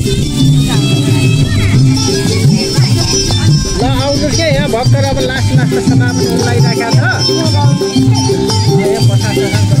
ल आउनुहोस् के? यहाँ भर्खर अब लास्ट लास्ट समापन लगाइराखेको छ। यहाँ प्रशासन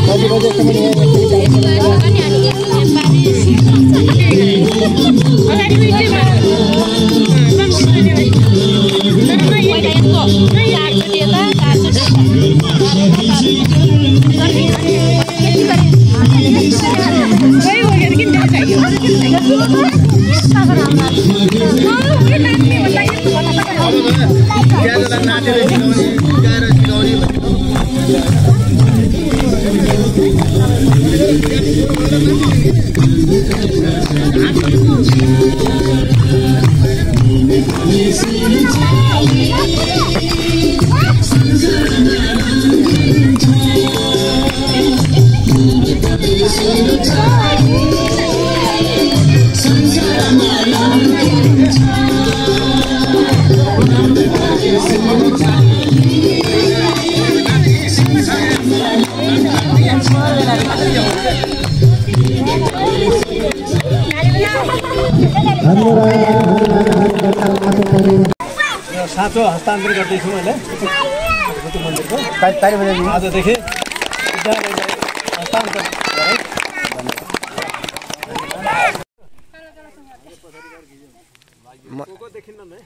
सिकाउने भन्ने साँचो हस्तान्तरण गर्दैछु मैले मन्दिरको आजदेखि विद्यालयलाई देखिन ना मैं।